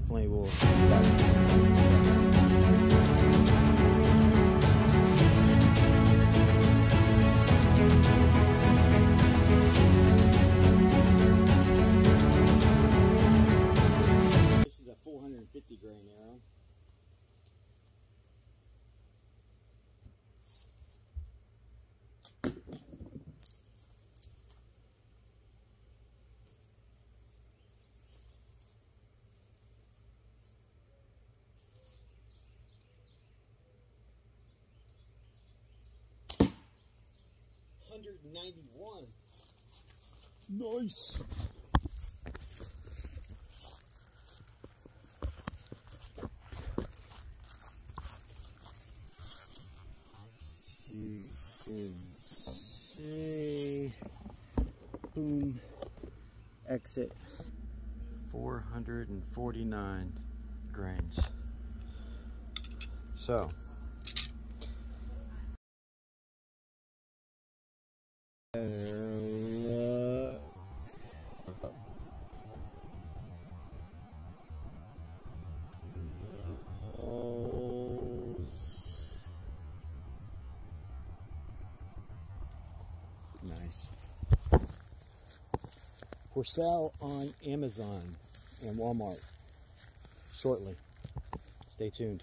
definitely will. 191. Nice. See, boom, exit 449 grains. So, For sale on Amazon and Walmart shortly. Stay tuned.